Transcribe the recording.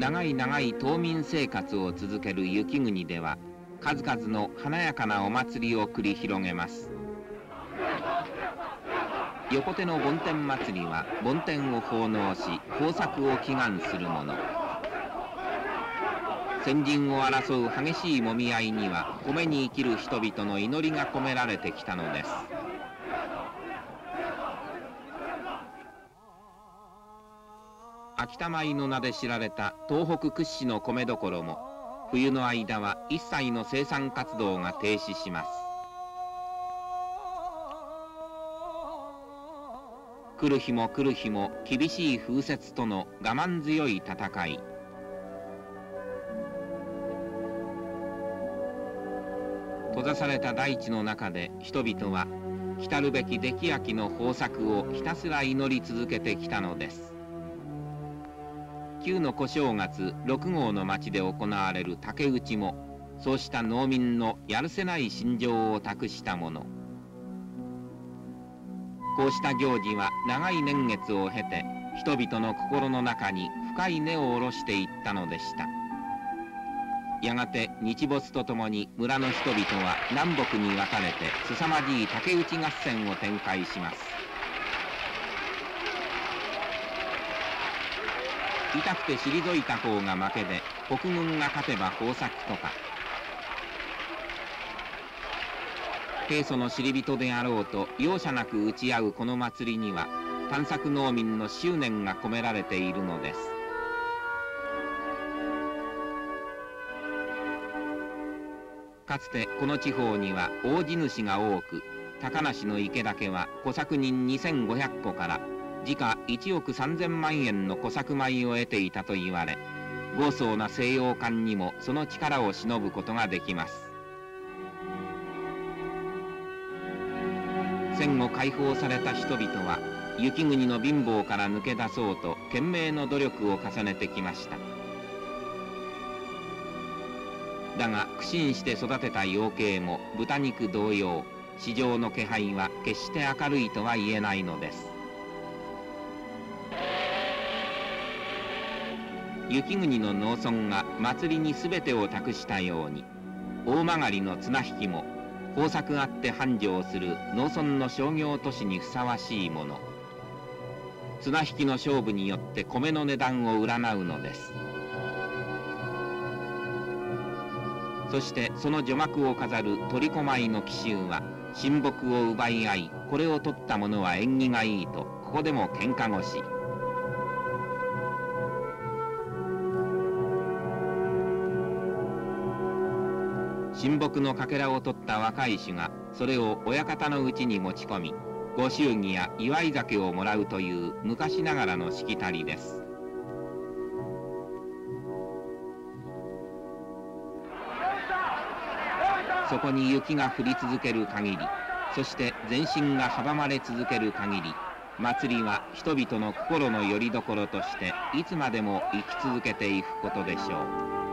長い長い島民生活を続ける雪国では数々の華やかなお祭りを繰り広げます。横手の梵天祭りは梵天を奉納し豊作を祈願するもの。先人を争う激しいもみ合いには米に生きる人々の祈りが込められてきたのです。秋田米の名で知られた東北屈指の米どころも冬の間は一切の生産活動が停止します。来る日も来る日も厳しい風雪との我慢強い戦い。閉ざされた大地の中で人々は来るべき出来焼きの豊作をひたすら祈り続けてきたのです。旧の小正月6号の町で行われる竹打ちもそうした農民のやるせない心情を託したもの。こうした行事は長い年月を経て人々の心の中に深い根を下ろしていったのでした。やがて日没とともに村の人々は南北に分かれて凄まじい竹打合戦を展開します。痛くて退いた方が負けで国軍が勝てば豊作とか。平素の知り人であろうと容赦なく打ち合うこの祭りには探索農民の執念が込められているのです。かつてこの地方には大地主が多く高梨の池だけは小作人2500個から時価1億3000万円の小作米を得ていたと言われ豪壮な西洋館にもその力を忍ぶことができます。戦後解放された人々は雪国の貧乏から抜け出そうと懸命の努力を重ねてきました。だが苦心して育てた養鶏も豚肉同様市場の気配は決して明るいとは言えないのです。雪国の農村が祭りに全てを託したように大曲の綱引きも豊作あって繁盛する農村の商業都市にふさわしいもの。綱引きの勝負によって米の値段を占うのです。そしてその除幕を飾る取り込米の奇襲は親睦を奪い合いこれを取った者は縁起がいいとここでも喧嘩腰。親睦のかけらを取った若い衆がそれを親方のうちに持ち込みご祝儀や祝い酒をもらうという昔ながらのしきたりですそこに雪が降り続ける限りそして全身が阻まれ続ける限り祭りは人々の心の拠り所としていつまでも生き続けていくことでしょう。